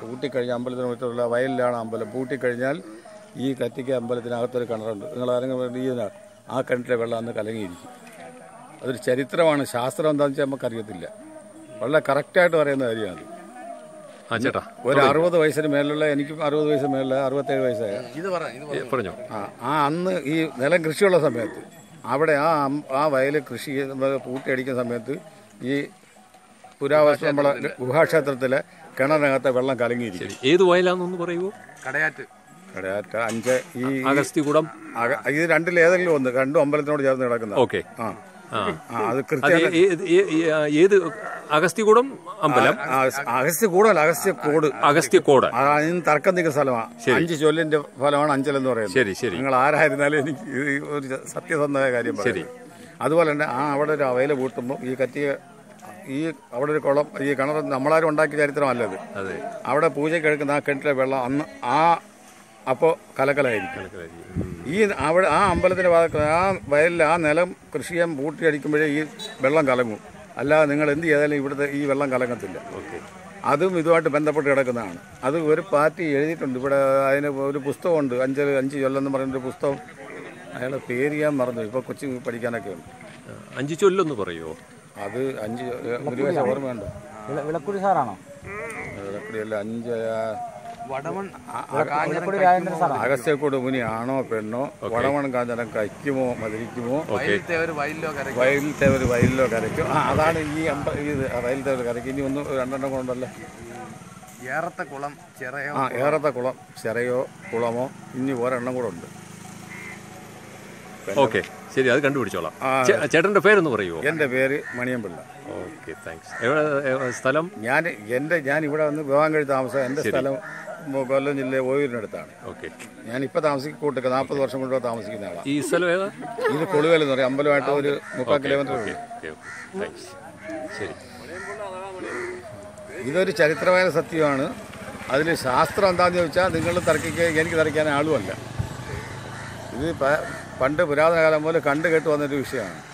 പൂട്ടിക്കഴിഞ്ഞ അമ്പലത്തിന് മറ്റുള്ള വയലിലാണ് അമ്പലം. പൂട്ടിക്കഴിഞ്ഞാൽ ഈ കറ്റിക്ക അമ്പലത്തിനകത്തൊരു കിണറുണ്ട്. നിങ്ങൾ ആരെങ്കിലും ഈ ആ കിണറ്റിലെ വെള്ളം അന്ന് കലങ്ങിയിരിക്കും. അതൊരു ചരിത്രമാണ്. ശാസ്ത്രം എന്താണെന്ന് വെച്ചാൽ നമുക്കറിയത്തില്ല. വളരെ കറക്റ്റായിട്ട് പറയുന്ന കാര്യമാണ് ആ ചേട്ടാ ഒരു അറുപത് വയസ്സിന് മേലുള്ള എനിക്കും അറുപത് വയസ്സിന് മേലുള്ള അറുപത്തേഴ് വയസ്സായ ഏ, പറഞ്ഞോ. ആ ആ അന്ന് ഈ നിലം കൃഷിയുള്ള സമയത്ത് അവിടെ ആ ആ വയൽ കൃഷി പൂട്ടിയടിക്കുന്ന സമയത്ത് ഈ പുരാവസ്തു നമ്മളെ ഗുഹാക്ഷേത്രത്തിലെ കിണറിനകത്തെ വെള്ളം കലങ്ങിയിരിക്കും. ഏത് വയലാന്നൊന്ന് പറയുമോ കടയാറ്റ്. കടയാറ്റ അഞ്ച് ഈ അഗസ്തികുടം ഇത് രണ്ടിൽ ഏതെങ്കിലും ഒന്ന് രണ്ടും അമ്പലത്തിനോട് ചേർന്ന് കിടക്കുന്ന. ഓക്കെ. ആ. അത് ഏത് ഏ- അമ്പലം? അഗസ്ത്യ കൂടുതൽ അഗസ്ത്യ കൂട് അഗസ്ത്യക്കോട്. അതിന് തർക്കം നിൽക്കുന്ന സ്ഥലമാണ് അഞ്ച് ചൊല്ലിന്റെ ഫലമാണ് അഞ്ചൽ എന്ന് പറയുന്നത്. ശരി ശരി. നിങ്ങൾ ആരായിരുന്നാലും എനിക്ക് ഒരു സത്യസന്ധമായ കാര്യം ശരി. അതുപോലെ തന്നെ ആ അവിടെ ഒരു അവയില കൂട്ടുമ്പോൾ ഈ കത്തിയ ഈ അവിടെ ഒരു കുളം ഈ കിണർ നമ്മളാരും ഉണ്ടാക്കിയ ചരിത്രമല്ലത്. അതെ. അവിടെ പൂജയ്ക്ക് എടുക്കുന്ന ആ കിണറ്റിലെ വെള്ളം അന്ന് ആ അപ്പോൾ കലക്കലായിരിക്കും. ഈ അവിടെ ആ അമ്പലത്തിന്റെ ഭാഗത്ത് ആ വയലിൽ ആ നിലം കൃഷിയം പൂട്ടിയടിക്കുമ്പോഴേ ഈ വെള്ളം കലങ്ങും. അല്ലാതെ നിങ്ങൾ എന്ത് ചെയ്താലും ഇവിടുത്തെ ഈ വെള്ളം കലങ്ങത്തില്ല. ഓക്കെ. അതും ഇതുമായിട്ട് ബന്ധപ്പെട്ട് കിടക്കുന്നതാണ്. അത് ഒരു പാർട്ടി എഴുതിയിട്ടുണ്ട്. ഇവിടെ അതിന് ഒരു പുസ്തകമുണ്ട്. അഞ്ച് അഞ്ച് പറയുന്ന ഒരു പുസ്തകം. അയാളെ പേര് ഞാൻ മറന്നു. ഇപ്പോൾ കൊച്ചു പഠിക്കാനൊക്കെ ഉണ്ട്. അഞ്ച് ചൊല്ലൊന്ന് പറയുമോ അത് അഞ്ച് ഒരു ഓർമ്മയുണ്ടോ വിളക്കുടി സാറാണോ? വിളക്കുടിയല്ല അഞ്ച് അഗസ്ത്യക്കൂട് മുനി ആണോ പെണ്ണോ? വടവൺ കാഞ്ചനം കഴിക്കുമോ മതിരിക്കുമോ വയലിലത്തെ ഒരു വയലിലോ കരയ്ക്ക്? വയലിലത്തെ ഒരു വയലിലോ കരയ്ക്കും? ആ അതാണ് ഈ അമ്പ ഇത് വയലിലത്തെ ഒരു കരയ്ക്ക്. ഇനി ഒന്ന് രണ്ടെണ്ണം കൊണ്ടല്ലേ? ഏറത്തെ കുളം ചെറയോ? ആ ഏറത്തെ കുളം ചെറയോ കുളമോ? ഇനി ഒരെണ്ണം കൂടെ ഉണ്ട്. ഓക്കെ ശരി അത് കണ്ടുപിടിച്ചോളാം. ചേട്ടന്റെ പേരൊന്ന് പറയുമോ എന്റെ പേര് മണിയമ്പിള്ള. ഓക്കെ താങ്ക്സ് എവിടെ സ്ഥലം? ഞാൻ എന്റെ ഞാൻ ഇവിടെ വന്ന് വിവാഹം കഴിച്ച് താമസം എന്റെ സ്ഥലം കൊല്ലം ജില്ലയിലെ ഓയൂരിനടുത്താണ് ഓക്കെ. ഞാൻ ഇപ്പോൾ താമസിക്കും കൂട്ടൊക്കെ നാൽപ്പത് വർഷം കൊണ്ട് താമസിക്കുന്ന ആളാണ് ഈ സ്ഥലം ഏതാ? ഇത് കൊളുവേൽ എന്ന് പറയും അമ്പലമായിട്ട് ഒരു മുക്കാൽ കിലോമീറ്റർ താങ്ക്സ് ശരി. ഇതൊരു ചരിത്രമായ സത്യമാണ്. അതിൽ ശാസ്ത്രം എന്താണെന്ന് ചോദിച്ചാൽ നിങ്ങൾ തർക്കിക്കുക എനിക്ക് തർക്കിക്കാൻ ആളുമല്ല. ഇത് പണ്ട് പുരാതന കാലം പോലെ കണ്ടു കേട്ട് വന്നൊരു വിഷയമാണ്.